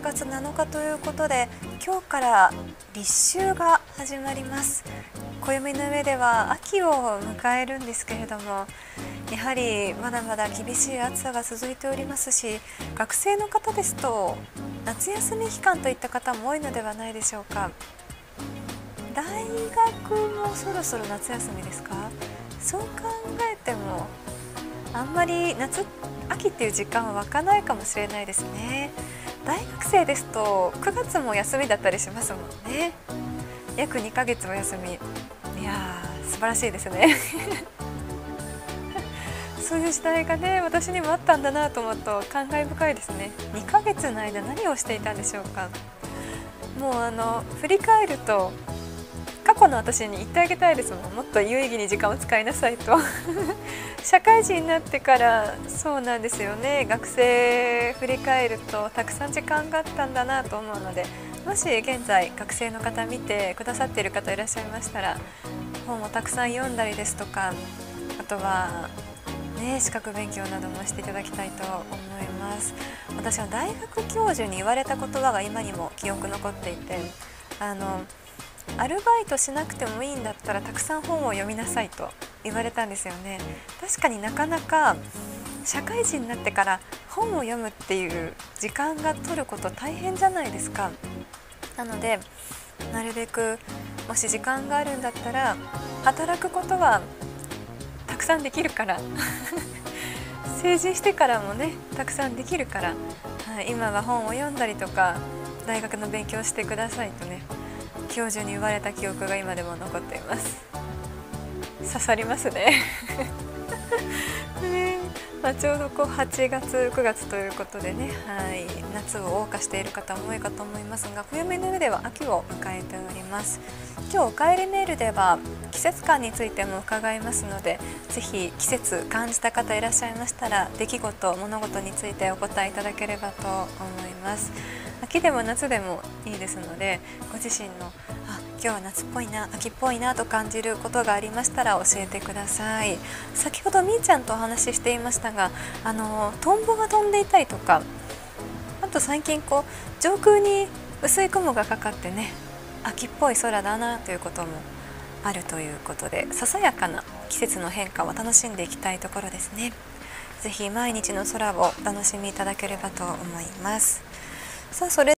12月7日ということで今日から立秋が始まります。暦の上では秋を迎えるんですけれどもやはりまだまだ厳しい暑さが続いておりますし学生の方ですと夏休み期間といった方も多いのではないでしょうか。大学もそろそろ夏休みですか？そう考えてもあんまり夏秋っていう時間は湧かないかもしれないですね。大学生ですと9月も休みだったりしますもんね。約2ヶ月お休み。いやー素晴らしいですね。そういう時代がね私にもあったんだなと思うと感慨深いですね。2ヶ月の間何をしていたんでしょうか。もうあの振り返ると過去の私に言ってあげたいですもん。もっと有意義に時間を使いなさいと。社会人になってからそうなんですよね。学生振り返るとたくさん時間があったんだなと思うのでもし現在学生の方見てくださっている方いらっしゃいましたら本をたくさん読んだりですとかあとはね資格勉強などもしていただきたいと思います。私は大学教授に言われた言葉が今にも記憶残っていてあのアルバイトしなくてもいいんだったらたくさん本を読みなさいと言われたんですよね。確かになかなか社会人になってから本を読むっていう時間が取ること大変じゃないですか。なのでなるべくもし時間があるんだったら働くことはたくさんできるから 成人してからもねたくさんできるから、はい、今は本を読んだりとか大学の勉強してくださいとね教授に言われた記憶が今でも残っています。刺さりますね。ね まあ、ちょうどこう8月9月ということでね、はい、夏を謳歌している方も多いかと思いますが暦の上では秋を迎えております。今日お帰りメールでは季節感についても伺いますのでぜひ季節感じた方いらっしゃいましたら出来事物事についてお答えいただければと思います。秋でも夏でもいいですのでご自身のあ今日は夏っぽいな秋っぽいなと感じることがありましたら教えてください。先ほどみーちゃんとお話ししていましたがあのトンボが飛んでいたりとかあと最近こう上空に薄い雲がかかってね秋っぽい空だなということもあるということでささやかな季節の変化を楽しんでいきたいところですね。ぜひ毎日の空をお楽しみいただければと思います。さあそれ